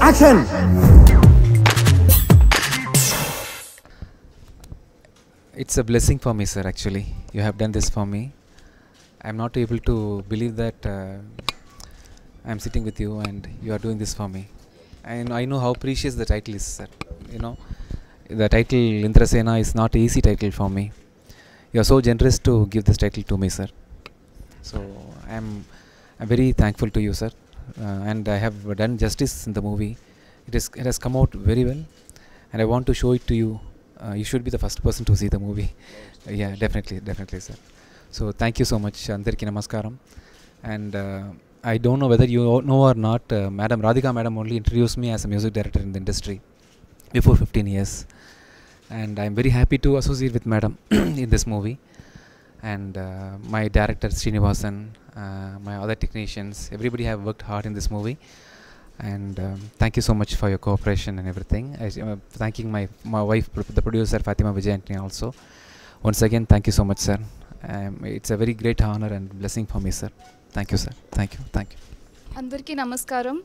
Action! It's a blessing for me, sir, actually. You have done this for me. I'm not able to believe that uh, I'm sitting with you and you are doing this for me. And I know how precious the title is, sir. You know, the title Indrasena is not an easy title for me. You are so generous to give this title to me, sir. So I'm, I'm very thankful to you, sir. Uh, and I have done justice in the movie. It, is, it has come out very well. And I want to show it to you uh, you should be the first person to see the movie. Uh, yeah, definitely, definitely, sir. So thank you so much, Andarki Namaskaram. And I don't know whether you know or not, uh, Madam Radhika Madam only introduced me as a music director in the industry before 15 years. And I'm very happy to associate with Madam in this movie. And uh, my director Srinivasan, my other technicians, everybody have worked hard in this movie and um, thank you so much for your cooperation and everything. I, uh, thanking my my wife, pr- the producer Fatima Vijayantini also. Once again, thank you so much, sir. Um, it's a very great honor and blessing for me, sir. Thank you, sir. Thank you. Thank you. అందరికీ నమస్కారం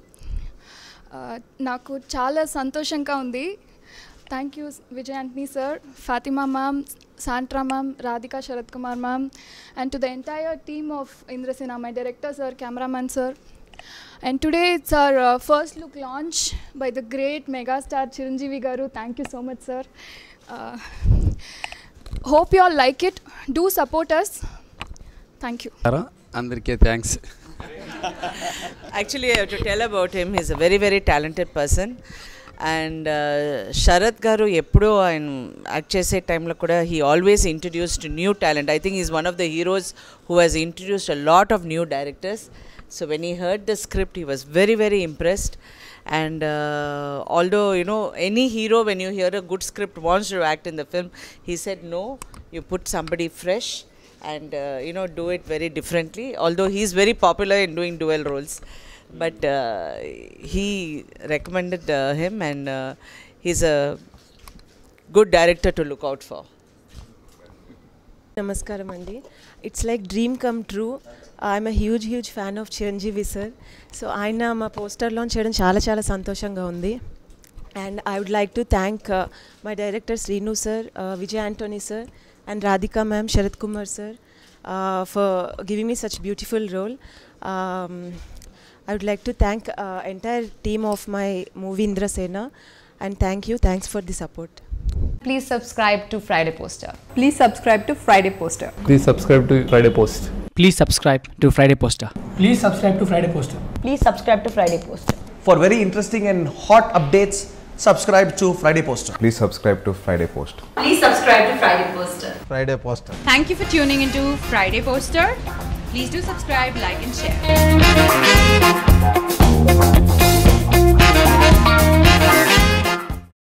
ఆ, నాకు చాలా సంతోషంగా ఉంది Thank you, Vijay Antony sir, Fatima ma'am, Santram ma'am, Radhika Sarathkumar ma'am, and to the entire team of Indrasena, my director sir, cameraman sir. And today it's our uh, first look launch by the great megastar Chiranjeevi Garu. Thank you so much, sir. Uh, hope you all like it. Do support us. Thank you. Andrike, thanks. Actually, I have to tell about him. He's a very, very talented person. And Sarath garu ఎప్పుడో ఆయన act చేసే టైంలో కూడా he always introduced new talent I think is one of the heroes who has introduced a lot of new directors so when he heard the script he was very very impressed and uh, although you know any hero when you hear a good script wants to act in the film he said no you put somebody fresh and uh, you know do it very differently although he's very popular in doing dual roles but uh, he recommended uh, him and uh, he's a good director to look out for. నమస్కారం అండి it's like dream come true I'm a huge huge fan of Chiranjeevi sir so ఆయన మా poster launch చేయడం చాలా చాలా సంతోషంగా ఉంది. And I would like to thank my director Srinu sir Vijay Antony sir and Radhika ma'am Sarath Kumar sir for giving me such beautiful role I would like to thank uh, entire team of my movie Indra Sena and thank you. Thanks for the support. Please subscribe to Friday Poster. Please subscribe to Friday Poster. Please subscribe to Friday Post. Please subscribe to Friday Poster. Please subscribe to Friday Poster. Please subscribe to Friday Poster. For very interesting and hot updates, subscribe to Friday Poster. Please subscribe to Friday Poster. Please subscribe to Friday Poster. Friday Poster. Thank you for tuning into Friday Poster. Please do subscribe, like and share.